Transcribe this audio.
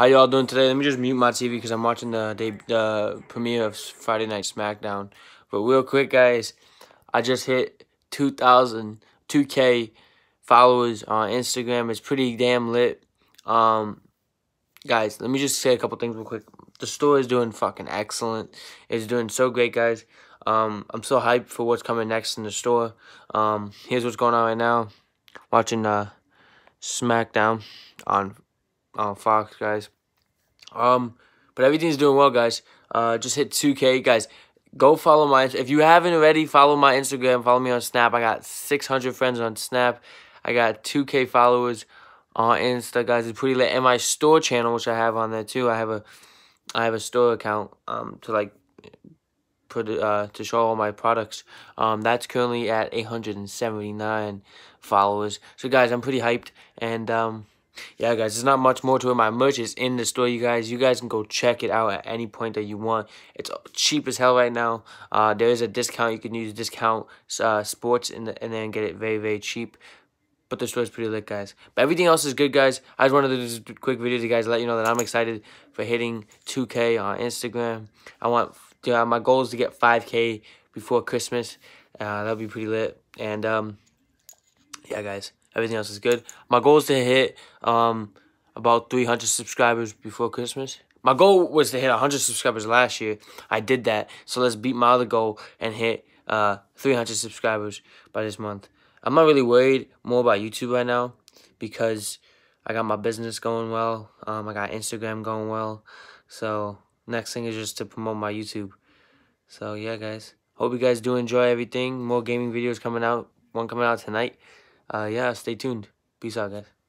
How y'all doing today? Let me just mute my TV because I'm watching the, the the premiere of Friday Night SmackDown. But real quick, guys, I just hit 2,000, 2K followers on Instagram. It's pretty damn lit. Um, guys, let me just say a couple things real quick. The store is doing fucking excellent. It's doing so great, guys. Um, I'm so hyped for what's coming next in the store. Um, here's what's going on right now. Watching uh, SmackDown on on Fox, guys. Um, but everything's doing well, guys. Uh, just hit 2K, guys. Go follow my. If you haven't already, follow my Instagram. Follow me on Snap. I got 600 friends on Snap. I got 2K followers on Insta, guys. It's pretty lit. And my store channel, which I have on there too. I have a, I have a store account um to like put uh to show all my products. Um, that's currently at 879 followers. So guys, I'm pretty hyped and um yeah, guys, there's not much more to it. My merch is in the store, you guys. You guys can go check it out at any point that you want. It's cheap as hell right now. Uh, there is a discount. You can use discount uh, sports and, and then get it very, very cheap. But the store is pretty lit, guys. But everything else is good, guys. I just wanted to do this quick video to guys let you know that I'm excited for hitting 2K on Instagram. I want, yeah, my goal is to get 5K before Christmas. Uh, that'll be pretty lit. And, um, yeah, guys. Everything else is good. My goal is to hit um about 300 subscribers before Christmas. My goal was to hit 100 subscribers last year. I did that. So let's beat my other goal and hit uh 300 subscribers by this month. I'm not really worried more about YouTube right now because I got my business going well. Um, I got Instagram going well. So next thing is just to promote my YouTube. So yeah, guys. Hope you guys do enjoy everything. More gaming videos coming out. One coming out tonight uh, yeah, stay tuned. Peace out, guys.